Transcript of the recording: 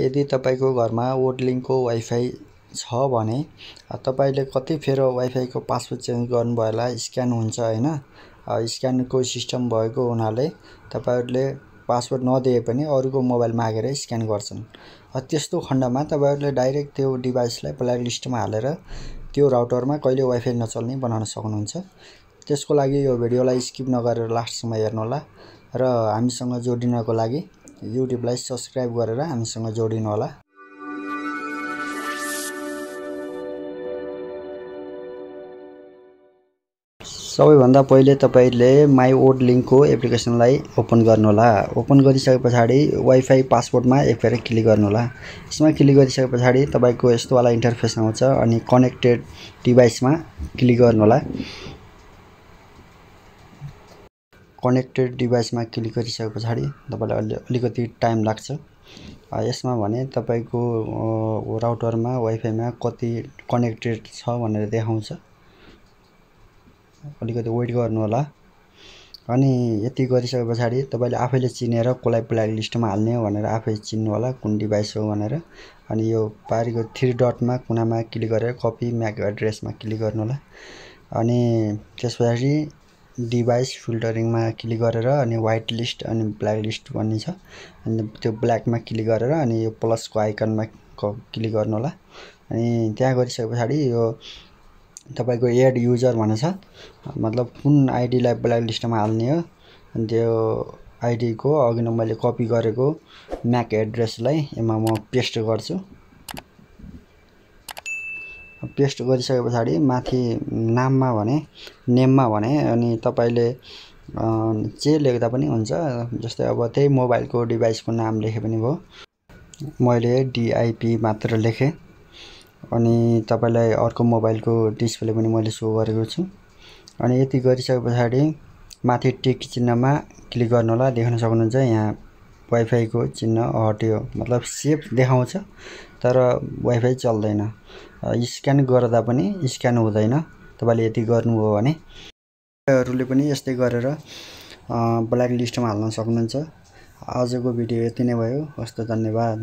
यदि तपाईँको घरमा वोडलिङको वाइफाई छ भने तपाईँले कति फेर वाइफाईको पासवर्ड चेन्ज गर्नुभयो होला स्क्यान हुन्छ होइन। स्क्यानको सिस्टम भएको हुनाले तपाईँहरूले पासवर्ड नदिए पनि अरूको मोबाइल मागेर स्क्यान गर्छन्। त्यस्तो खण्डमा तपाईँहरूले डाइरेक्ट त्यो डिभाइसलाई ब्ल्याक लिस्टमा हालेर त्यो राउटरमा कहिले वाइफाई नचल्ने बनाउन सक्नुहुन्छ। त्यसको लागि यो भिडियोलाई स्किप नगरेर लास्टसम्म हेर्नुहोला र हामीसँग जोडिनको लागि युट्युबलाई सब्सक्राइब गरेर हामीसँग जोडिनु होला सबैभन्दा पहिले तपाईँले माई ओड लिङ्कको एप्लिकेसनलाई ओपन गर्नुहोला। ओपन गरिसके पछाडि वाइफाई पासवर्डमा एक फेर क्लिक गर्नुहोला। यसमा क्लिक गरिसके पछाडि तपाईँको यस्तोवाला इन्टरफेस आउँछ अनि कनेक्टेड डिभाइसमा क्लिक गर्नुहोला। कनेक्टेड डिभाइसमा क्लिक गरिसके पछाडि तपाईँलाई अलि अलिकति टाइम लाग्छ। यसमा भने तपाईँको राउटरमा वाइफाईमा कति कनेक्टेड छ भनेर देखाउँछ। अलिकति वेट गर्नु होला अनि यति गरिसके पछाडि तपाईँले आफैले चिनेर कसलाई ब्ल्याक लिस्टमा हाल्ने हो भनेर आफै चिन्नु होला कुन डिभाइस हो भनेर। अनि यो पारिको थ्री डटमा कुनामा क्लिक गरेर कपी म्याक एड्रेसमा क्लिक गर्नु होला अनि त्यस पछाडि डिभाइस फिल्टरिङमा क्लिक गरेर अनि वाइट लिस्ट अनि ब्ल्याक लिस्ट भन्ने छ अनि त्यो ब्ल्याकमा क्लिक गरेर अनि यो प्लसको आइकनमा क्लिक गर्नु होला अनि त्यहाँ गरिसके पछाडि यो तपाईँको एड युजर भनेको छ मतलब कुन आइडीलाई ब्ल्याक लिस्टमा हाल्ने हो? अनि त्यो आइडीको अघि नै मैले कपी गरेको म्याक एड्रेसलाई यसमा म पेस्ट गर्छु। पेस्ट गरिसके पछाडि माथि नाममा भने नेममा भने अनि तपाईँले जे लेख्दा पनि हुन्छ जस्तै अब त्यही मोबाइलको डिभाइसको नाम लेखे पनि भयो। मैले डिआइपी मात्र लेखेँ अनि तपाईँलाई अर्को मोबाइलको डिस्प्ले पनि मैले सो गरेको छु। अनि यति गरिसके पछाडि माथि टिक चिन्हमा क्लिक गर्नु होला देख्न सक्नुहुन्छ यहाँ वाइफाईको चिन्ह हट्यो। मतलब सेफ देखाउँछ तर वाइफाई चल्दैन। स्क्यान गर्दा पनि स्क्यान हुँदैन। तपाईँले यति गर्नुभयो भने। हरूले पनि यस्तै गरेर ब्ल्याक लिस्टमा हाल्न सक्नुहुन्छ। आजको भिडियो यति नै भयो। हस्त धन्यवाद।